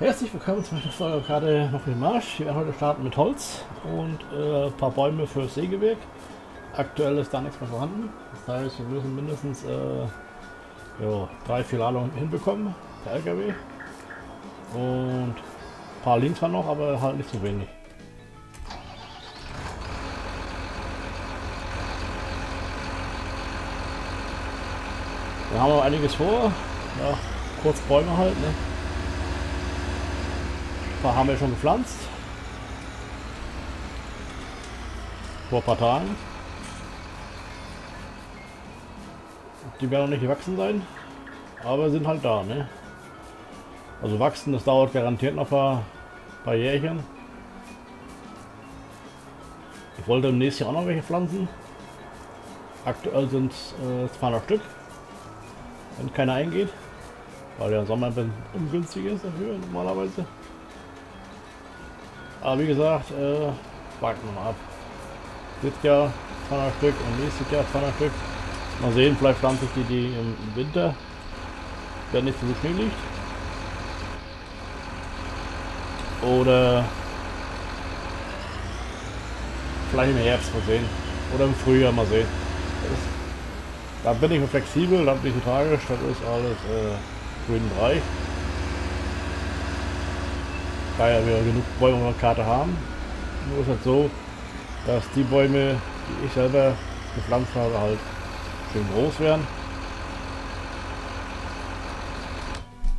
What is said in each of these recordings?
Herzlich willkommen zu meiner Folge gerade noch im Marsch. Wir werden heute starten mit Holz und äh, ein paar Bäume fürs Sägewerk. Aktuell ist da nichts mehr vorhanden. Das heißt, wir müssen mindestens äh, jo, drei, vier Ladungen hinbekommen, der LKW. Und ein paar links waren noch, aber halt nicht so wenig. Wir haben noch einiges vor. Ja, kurz Bäume halt, ne? Ein paar haben wir schon gepflanzt. Vor ein paar Tagen. Die werden noch nicht gewachsen sein. Aber sind halt da, ne? Also wachsen, das dauert garantiert noch ein paar, Jährchen. Ich wollte im nächsten Jahr auch noch welche pflanzen. Aktuell sind es äh, 200 Stück. Wenn keiner eingeht. Weil der Sommer ein bisschen ungünstig ist dafür normalerweise. Aber wie gesagt, äh, warten wir mal ab. Dieses Jahr 200 Stück und nächstes Jahr 200 Stück. Mal sehen, vielleicht pflanze ich die, die im Winter, wenn nicht so viel Schnee liegt. Oder vielleicht im Herbst mal sehen. Oder im Frühjahr mal sehen. Da bin ich flexibel, da bin ich tragisch, das ist alles äh, grünen Bereich. Da ja wir genug Bäume auf der Karte haben. Nur ist es halt so, dass die Bäume, die ich selber gepflanzt habe, halt schön groß werden.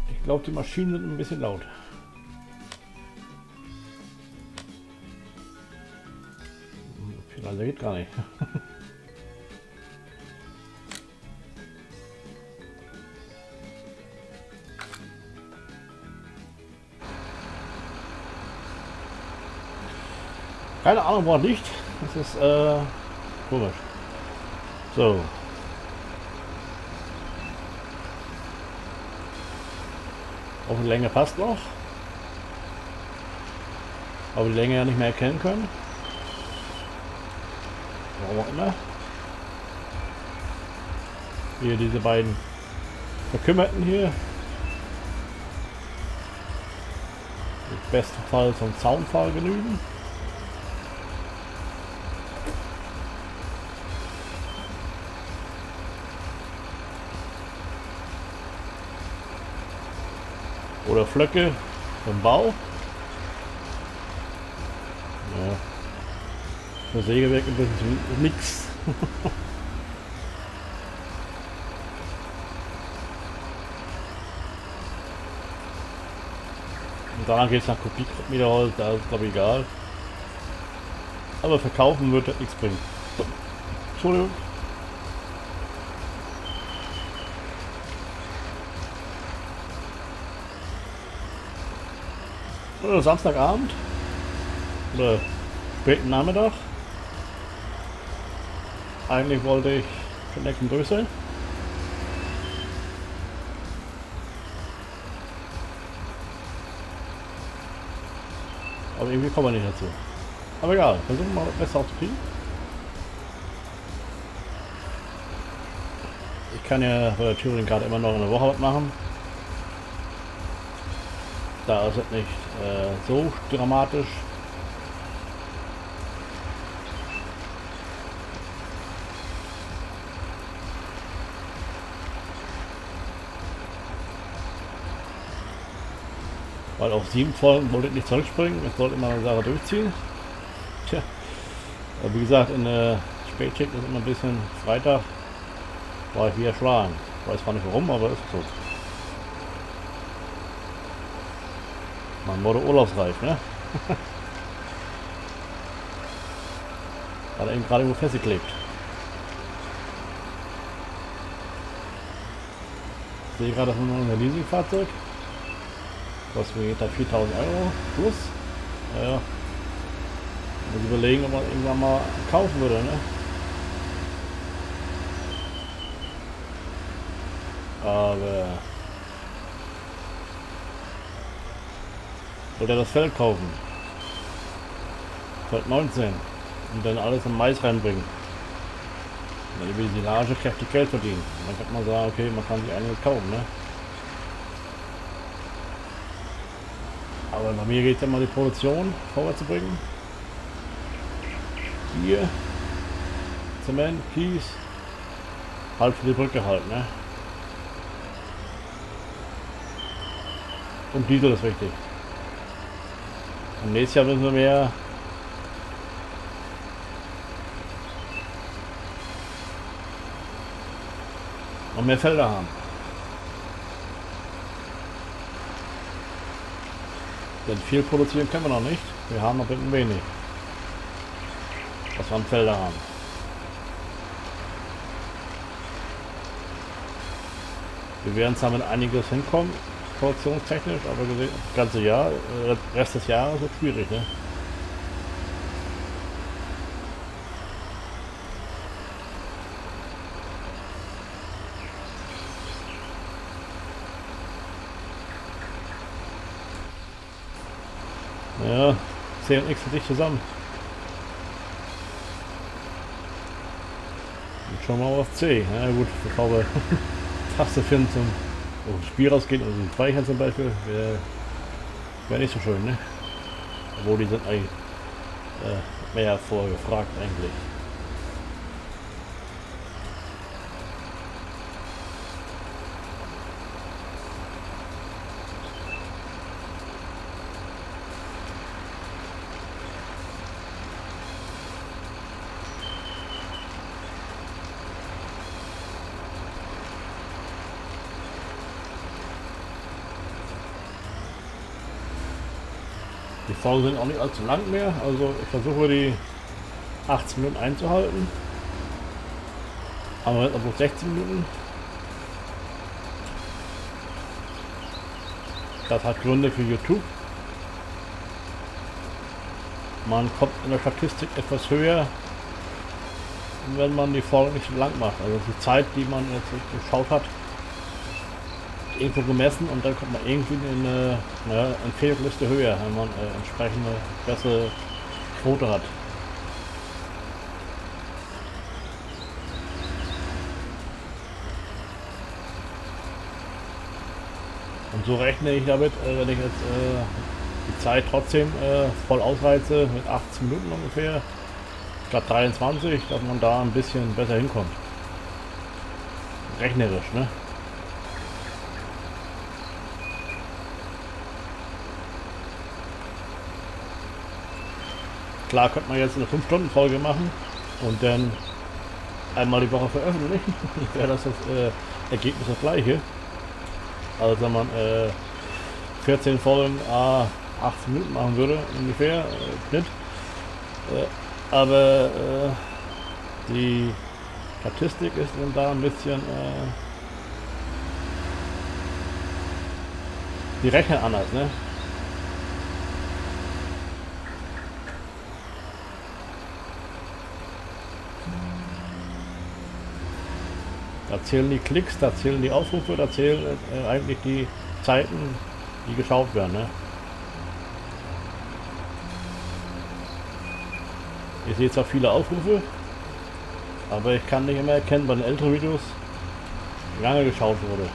Ich glaube, die Maschinen sind ein bisschen laut. Viel geht gar nicht. Keine Ahnung, woran liegt. Das ist äh, komisch. So. Auch die Länge passt noch. Aber die Länge ja nicht mehr erkennen können. Warum auch immer. Hier diese beiden Verkümmerten hier. Im besten Fall zum Zaunfall genügen. Oder Flöcke vom Bau. Ja. Für Sägewerk ein bisschen nix. Und danach geht es nach Kubikmeter Holz, da ist glaube ich egal. Aber verkaufen wird das nichts bringen. Entschuldigung. Oder Samstagabend. Oder späten Nachmittag. Eigentlich wollte ich schon nächsten durch sein. Aber irgendwie kommen wir nicht dazu. Aber egal, versuchen wir mal besser aufzukriegen. Ich kann ja bei der Thüringen gerade immer noch eine Woche was machen. Da ist es nicht äh, so dramatisch. Weil auf sieben Folgen wollte ich nicht zurückspringen, ich wollte immer eine Sache durchziehen. Tja, aber wie gesagt, in der Spätschicht ist immer ein bisschen Freitag, war ich wieder schlagen. Weiß zwar nicht warum, aber ist so. Man wurde urlaubsreif, ne? Hat er eben gerade irgendwo festgeklebt. Ich sehe gerade, das ist ein Leasingfahrzeug. Kostet mir da 4000 Euro plus. Naja. Muss überlegen, ob man irgendwann mal kaufen würde, ne? Aber Wollte er das Feld kaufen. Feld 19. Und dann alles im Mais reinbringen. Und dann über die Silage kräftig Geld verdienen. Und dann kann man sagen, okay, man kann sich einiges kaufen, ne? Aber bei mir geht ja mal die Produktion vorwärts zu bringen. Hier. Zement, Kies. Halt für die Brücke halt, ne? Und Diesel ist wichtig. Und nächstes Jahr müssen wir mehr und mehr Felder haben. Denn viel produzieren können wir noch nicht. Wir haben noch ein wenig. Was wir an Felder haben. Wir werden zwar mit einiges hinkommen, produktionstechnisch, aber das ganze Jahr, äh, Rest des Jahres wird schwierig, ne? Ja, C und X für dich zusammen. Und wir mal auf C. Ja gut, ich glaube, Taste finden zum oh, Spiel rausgehen und also speichern zum Beispiel wäre wär nicht so schön, ne? Obwohl die sind eigentlich äh, mehr vorgefragt eigentlich. Die Folgen sind auch nicht allzu lang mehr, also ich versuche die 18 Minuten einzuhalten. Aber jetzt bloß 16 Minuten. Das hat Gründe für YouTube. Man kommt in der Statistik etwas höher, wenn man die Folge nicht so lang macht. Also die Zeit, die man jetzt geschaut hat, irgendwo gemessen und dann kommt man irgendwie in eine naja, Empfehlungsliste höher, wenn man äh, entsprechende bessere Quote hat. Und so rechne ich damit, äh, wenn ich jetzt äh, die Zeit trotzdem äh, voll ausreize, mit 18 Minuten ungefähr, statt 23, dass man da ein bisschen besser hinkommt. Rechnerisch, ne? Klar könnte man jetzt eine 5-Stunden-Folge machen und dann einmal die Woche veröffentlichen. wäre das, das äh, Ergebnis das gleiche. Also wenn man äh, 14 Folgen a 18 Minuten machen würde, ungefähr, äh, Schnitt. Äh, aber äh, die Statistik ist dann da ein bisschen äh, die rechnen anders, ne? Da zählen die Klicks, da zählen die Aufrufe, da zählen äh, eigentlich die Zeiten, die geschaut werden. Ne? Ich sehe zwar viele Aufrufe, aber ich kann nicht immer erkennen bei den älteren Videos, lange geschaut wurde.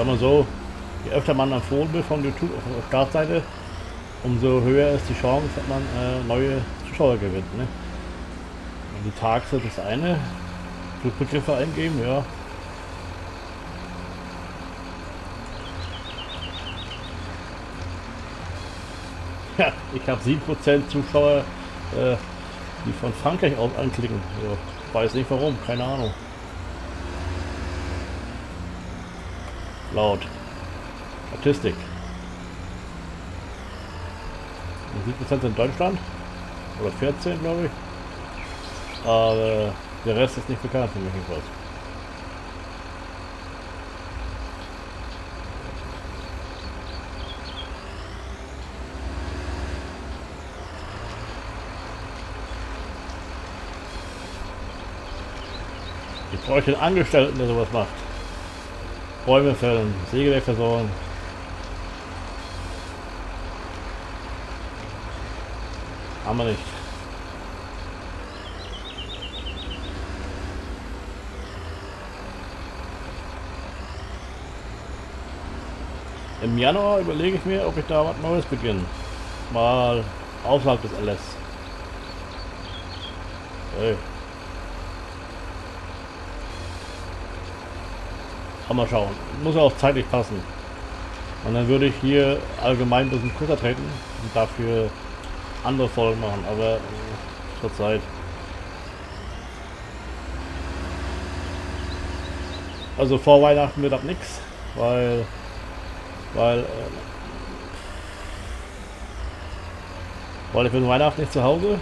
Ich sag mal so, je öfter man empfohlen wird von YouTube auf der Startseite, umso höher ist die Chance, dass man äh, neue Zuschauer gewinnt. Ne? Die Taxe das eine, Suchbegriffe eingeben, ja. Ja, ich habe 7% Zuschauer, äh, die von Frankreich aus anklicken. Ja, weiß nicht warum, keine Ahnung. Laut Statistik. 7% in Deutschland oder 14 glaube ich. Aber der Rest ist nicht bekannt für mich jedenfalls. Ich bräuchte einen Angestellten, der sowas macht. Bäume fällen, Sägewerk versorgen. Haben wir nicht. Im Januar überlege ich mir, ob ich da was Neues beginne. Mal außerhalb des LS. Hey. Aber mal schauen. Muss ja auch zeitlich passen. Und dann würde ich hier allgemein ein bisschen kürzer treten und dafür andere Folgen machen. Aber äh, zur Zeit. Also vor Weihnachten wird das nichts, weil weil, äh, weil ich bin Weihnachten nicht zu Hause.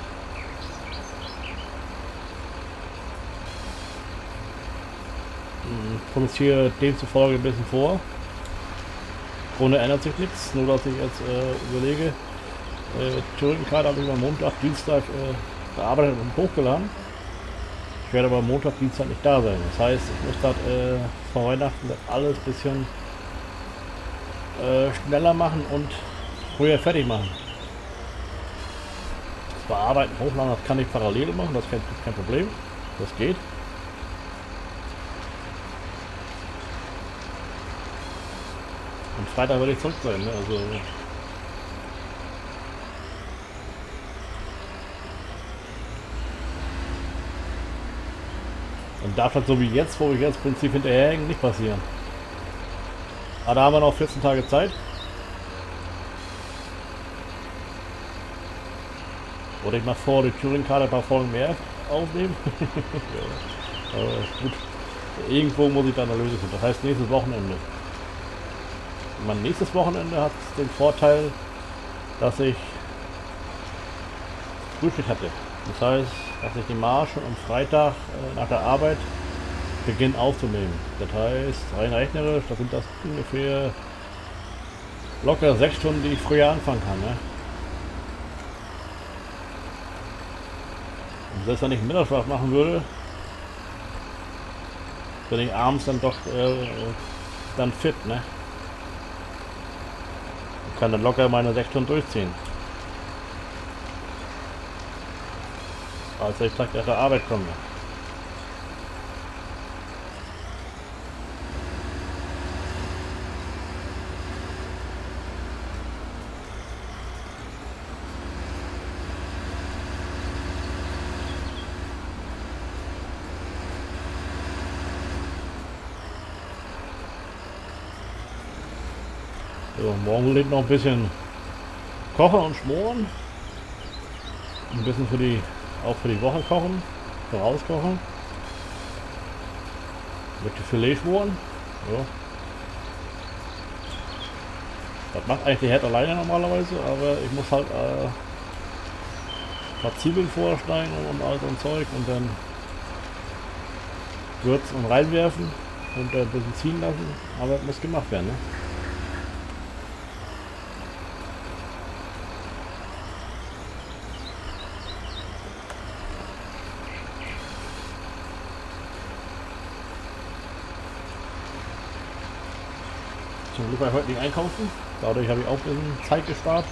Hm, produziere demzufolge ein bisschen vor. Grunde ändert sich nichts, nur dass ich jetzt äh, überlege, äh, Touring-Karte habe ich am Montag, Dienstag äh, bearbeitet und hochgeladen. Ich werde aber Montag, Dienstag nicht da sein. Das heißt, ich muss das äh, vor Weihnachten alles ein bisschen äh, schneller machen und früher fertig machen. Das Bearbeiten, Hochladen, das kann ich parallel machen, das ist kein, kein Problem. Das geht. Freitag werde ich zurück sein, ne? also Und darf das so wie jetzt, wo ich jetzt Prinzip hinterherhängen, nicht passieren. Aber da haben wir noch 14 Tage Zeit. Oder ich mal vor, die Touring-Karte ein paar Folgen mehr aufnehmen. ja. Aber gut. Irgendwo muss ich da eine Lösung finden. Das heißt nächstes Wochenende. Mein nächstes Wochenende hat den Vorteil, dass ich Frühstück hatte. Das heißt, dass ich die Marsch am Freitag äh, nach der Arbeit beginnen aufzunehmen. Das heißt, rein rechnerisch, das sind das ungefähr locker sechs Stunden, die ich früher anfangen kann. Ne? Und selbst wenn ich Mittagsschlaf machen würde, bin ich abends dann doch äh, dann fit, ne? Kann dann locker meine sechs Stunden durchziehen. Als ich direkt nach der Arbeit komme. So, morgen liegt noch ein bisschen kochen und schmoren. Ein bisschen für die, auch für die Woche kochen, vorauskochen. Möchte Filet schmoren. Ja. Das macht eigentlich die Herd alleine normalerweise, aber ich muss halt äh, ein paar Zwiebeln vorschneiden und all so ein Zeug und dann würzen und reinwerfen und ein bisschen ziehen lassen. Aber das muss gemacht werden. Ne? War ich heute nicht einkaufen. Dadurch habe ich auch ein bisschen Zeit gespart.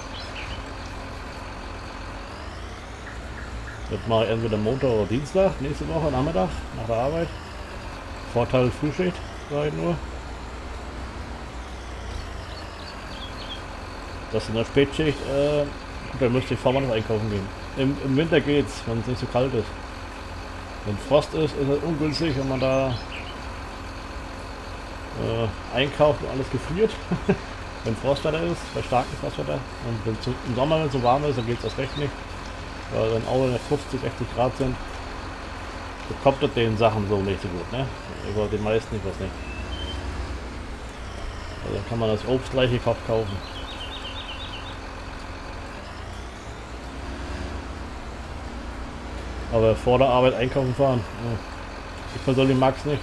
Jetzt mache ich entweder Montag oder Dienstag, nächste Woche Nachmittag, nach der Arbeit. Vorteil Frühschicht, sage ich nur. Das in der Spätschicht, äh, dann müsste ich vormittags einkaufen gehen. Im, Im Winter geht's, wenn es nicht so kalt ist. Wenn Frost ist, ist es ungünstig, wenn man da äh, einkauft und alles gefriert. wenn Frostwetter ist, bei starkem Frostwetter. Und wenn zu, im Sommer, wenn es so warm ist, dann geht es erst recht nicht. Weil wenn auch 50, 60 Grad sind, bekommt es den Sachen so nicht so gut. Ne? Über den meisten nicht was nicht. Also kann man das Obst gleich gekauft kaufen. Aber vor der Arbeit einkaufen fahren, ich persönlich mag es nicht.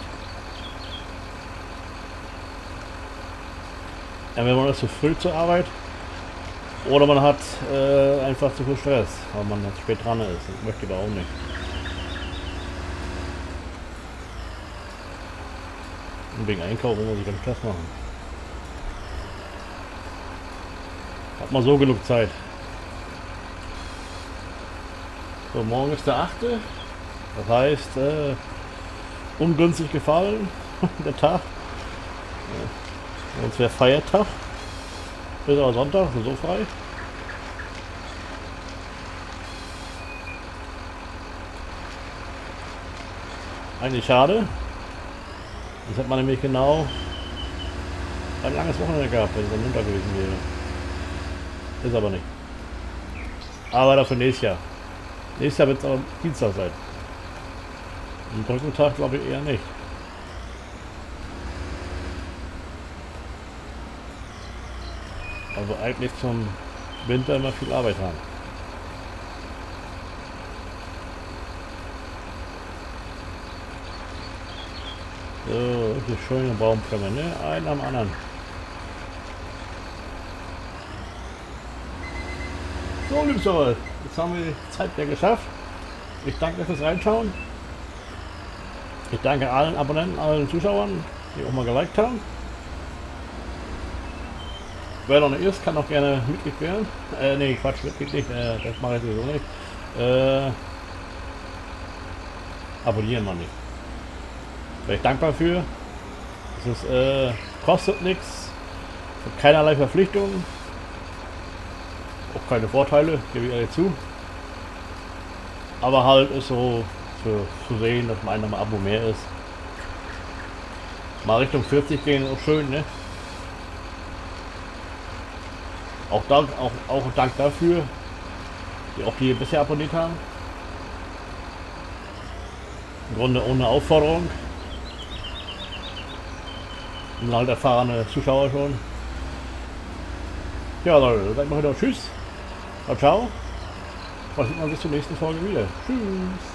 Entweder man ist zu früh zur Arbeit oder man hat äh, einfach zu viel Stress, weil man jetzt spät dran ist. Das möchte ich aber auch nicht. Und wegen Einkaufen muss ich dann Stress machen. Hat man so genug Zeit. So, morgen ist der 8. Das heißt, äh, ungünstig gefallen, der Tag. Ja. Uns wäre Feiertag. Bis aber Sonntag, so frei. Eigentlich schade. Das hätte man nämlich genau ein langes Wochenende gehabt, wenn es am Montag gewesen wäre. Ist aber nicht. Aber dafür nächstes Jahr. Nächstes Jahr wird es aber Dienstag sein. Am Brückentag glaube ich eher nicht. Also eigentlich zum Winter immer viel Arbeit haben. So, hier schöne Baumkämme, ne? Einen am anderen. So, liebes Leute, jetzt haben wir die Zeit wieder geschafft. Ich danke fürs Reinschauen. Ich danke allen Abonnenten, allen Zuschauern, die auch mal geliked haben. Wer noch nicht ist, kann auch gerne Mitglied werden. Äh, nee, Quatsch, Mitglied nicht, äh, das mache ich sowieso nicht. Äh, abonnieren wir nicht. Wäre ich dankbar für. Es ist, äh, kostet nichts, keinerlei Verpflichtungen, auch keine Vorteile, gebe ich ehrlich zu. Aber halt ist so für, zu sehen, dass mein mal Abo mehr ist. Mal Richtung 40 gehen, auch schön, ne? Auch Dank, auch, auch Dank dafür, die auch die bisher abonniert haben. Im Grunde ohne Aufforderung. Ein halt erfahrene Zuschauer schon. Ja, Leute, dann machen wir doch Tschüss. Ciao, ciao. Was sieht man bis zur nächsten Folge wieder. Tschüss.